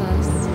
us.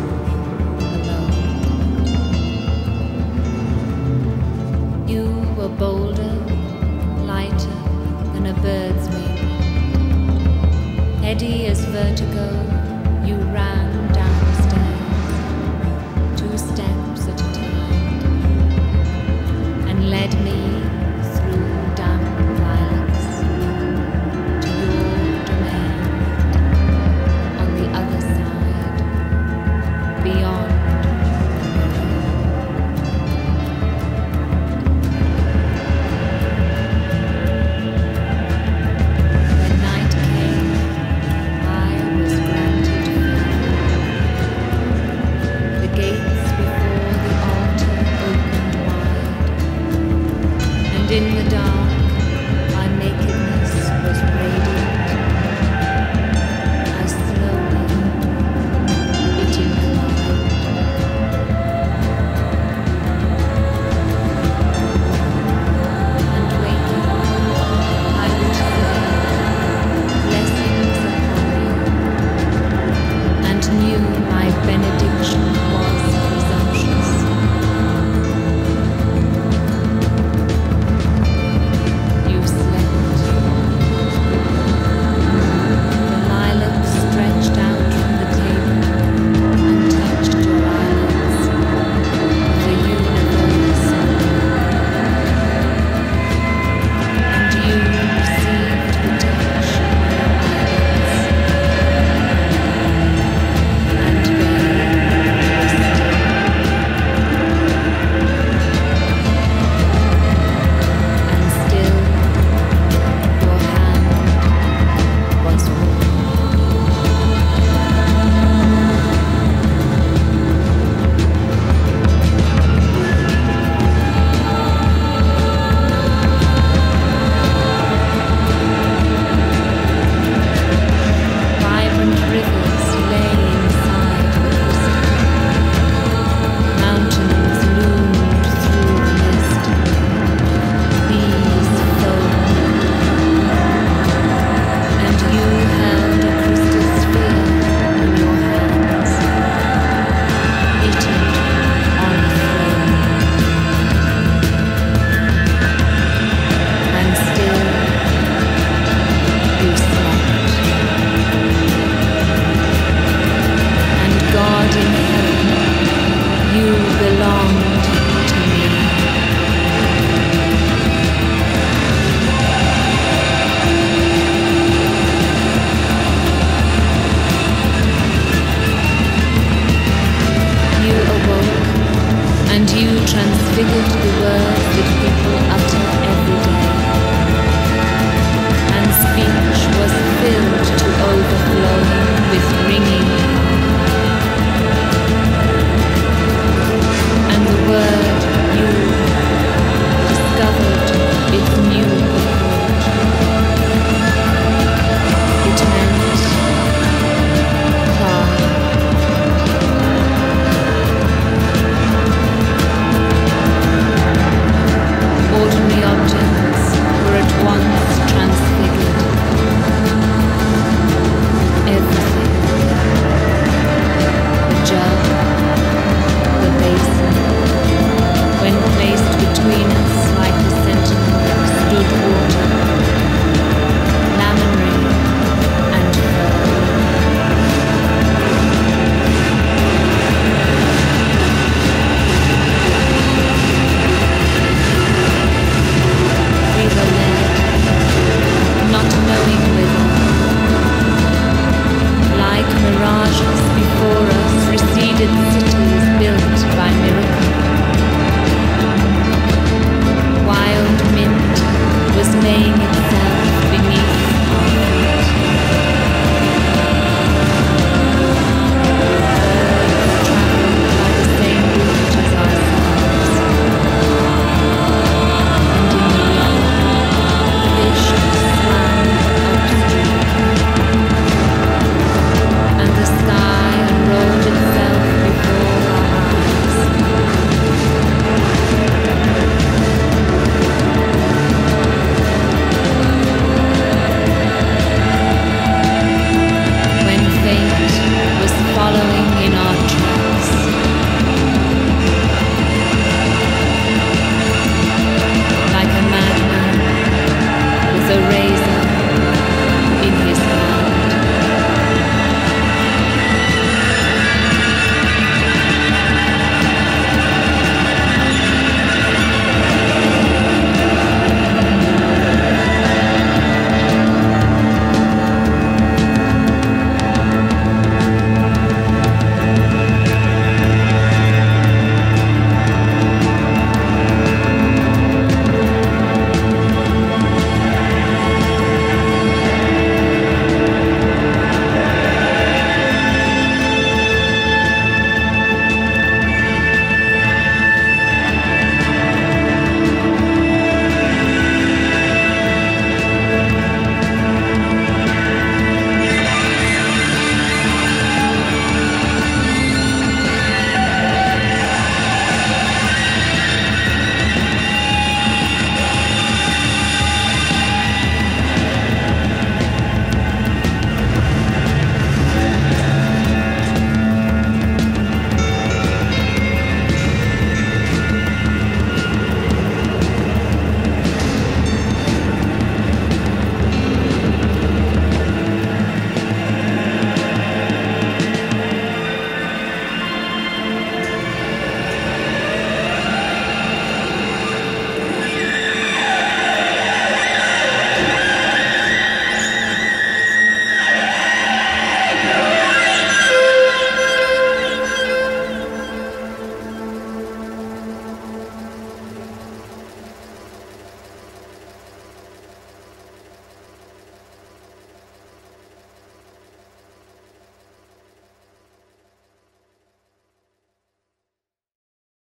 transfigured the world with people